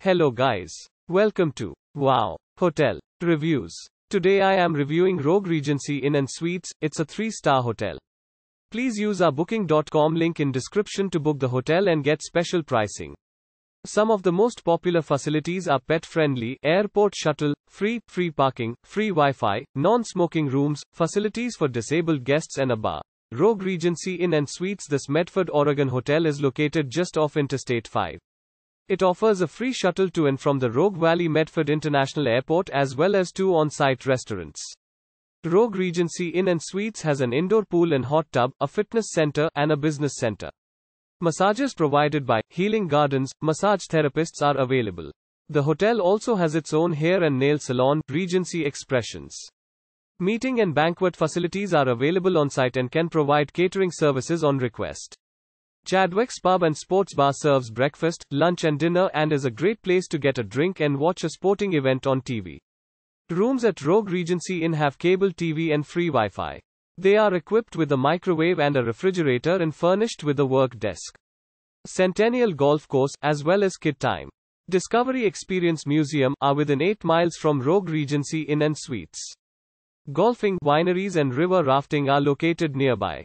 Hello guys. Welcome to Wow Hotel Reviews. Today I am reviewing Rogue Regency Inn and Suites. It's a 3-star hotel. Please use our booking.com link in description to book the hotel and get special pricing. Some of the most popular facilities are pet friendly, airport shuttle, free, free parking, free Wi-Fi, non-smoking rooms, facilities for disabled guests and a bar. Rogue Regency Inn and Suites This Medford, Oregon hotel is located just off Interstate 5. It offers a free shuttle to and from the Rogue Valley Medford International Airport as well as two on-site restaurants. Rogue Regency Inn and Suites has an indoor pool and hot tub, a fitness center, and a business center. Massages provided by Healing Gardens, massage therapists are available. The hotel also has its own hair and nail salon, Regency Xpressions. Meeting and banquet facilities are available on site and can provide catering services on request. Chadwick's Pub and Sports Bar serves breakfast, lunch, and dinner and is a great place to get a drink and watch a sporting event on TV. Rooms at Rogue Regency Inn have cable TV and free Wi Fi. They are equipped with a microwave and a refrigerator and furnished with a work desk. Centennial Golf Course, as well as Kid Time. Discovery Experience Museum are within 8 miles from Rogue Regency Inn and Suites. Golfing, wineries, and river rafting are located nearby.